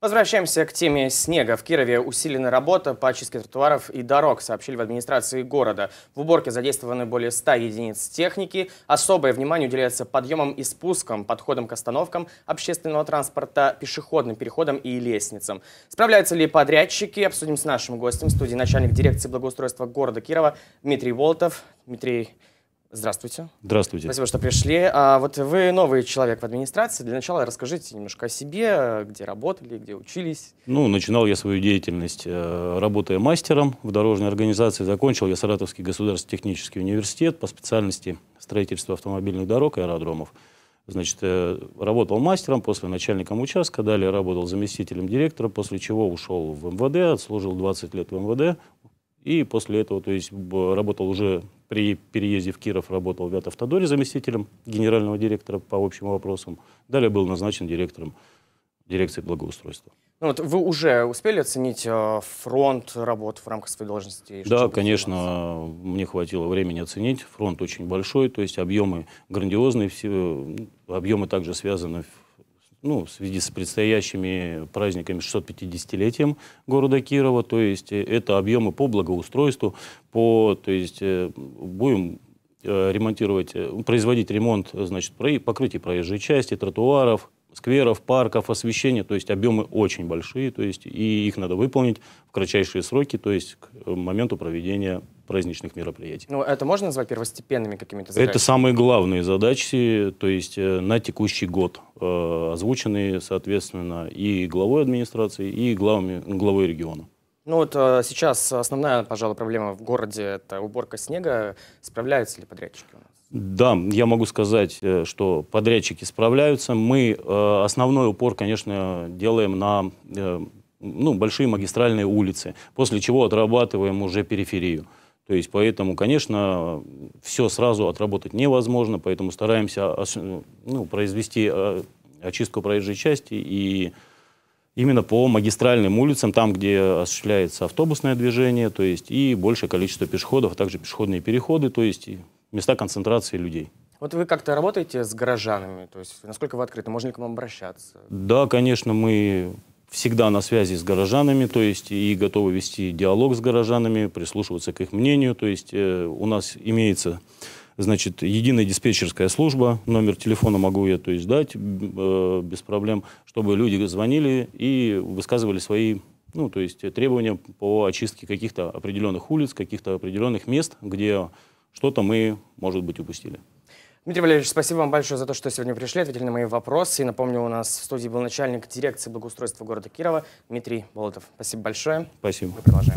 Возвращаемся к теме снега. В Кирове усилена работа по очистке тротуаров и дорог, сообщили в администрации города. В уборке задействованы более 100 единиц техники. Особое внимание уделяется подъемам и спускам, подходам к остановкам общественного транспорта, пешеходным переходам и лестницам. Справляются ли подрядчики? Обсудим с нашим гостем в студии начальник дирекции благоустройства города Кирова Дмитрий Волтов. Дмитрий, Здравствуйте. Здравствуйте. Спасибо, что пришли. А вот вы новый человек в администрации. Для начала расскажите немножко о себе, где работали, где учились. Ну, начинал я свою деятельность, э, работая мастером в дорожной организации. Закончил я Саратовский государственный технический университет по специальности строительства автомобильных дорог и аэродромов. Значит, э, работал мастером, после начальником участка, далее работал заместителем директора, после чего ушел в МВД, отслужил 20 лет в МВД, и после этого, то есть, работал уже при переезде в Киров, работал в Вятавтодоре заместителем генерального директора по общим вопросам. Далее был назначен директором дирекции благоустройства. Ну, вот вы уже успели оценить э, фронт работы в рамках своей должности? Да, конечно, мне хватило времени оценить. Фронт очень большой, то есть объемы грандиозные, все, объемы также связаны ну, в связи с предстоящими праздниками 650-летием города Кирова, то есть э, это объемы по благоустройству, по, то есть э, будем э, ремонтировать, производить ремонт, значит, покрытие проезжей части, тротуаров, скверов, парков, освещения, то есть объемы очень большие, то есть и их надо выполнить в кратчайшие сроки, то есть к моменту проведения праздничных мероприятий. Ну, это можно назвать первостепенными какими-то задачами? Это самые главные задачи, то есть э, на текущий год, э, озвученные, соответственно, и главой администрации, и главами, главой региона. Ну вот э, сейчас основная, пожалуй, проблема в городе – это уборка снега. Справляются ли подрядчики у нас? Да, я могу сказать, что подрядчики справляются. Мы основной упор, конечно, делаем на ну, большие магистральные улицы, после чего отрабатываем уже периферию. То есть поэтому, конечно, все сразу отработать невозможно, поэтому стараемся ну, произвести э, очистку проезжей части и именно по магистральным улицам, там, где осуществляется автобусное движение, то есть и большее количество пешеходов, а также пешеходные переходы, то есть места концентрации людей. Вот вы как-то работаете с горожанами, то есть насколько вы открыты, можно ли к вам обращаться? Да, конечно, мы всегда на связи с горожанами, то есть и готовы вести диалог с горожанами, прислушиваться к их мнению. То есть э, у нас имеется значит, единая диспетчерская служба, номер телефона могу я то есть, дать э, без проблем, чтобы люди звонили и высказывали свои ну, то есть требования по очистке каких-то определенных улиц, каких-то определенных мест, где что-то мы, может быть, упустили. Дмитрий Валерьевич, спасибо вам большое за то, что сегодня пришли, ответили на мои вопросы. И напомню, у нас в студии был начальник дирекции благоустройства города Кирова Дмитрий Болотов. Спасибо большое. Спасибо. Мы продолжаем.